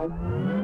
Oh,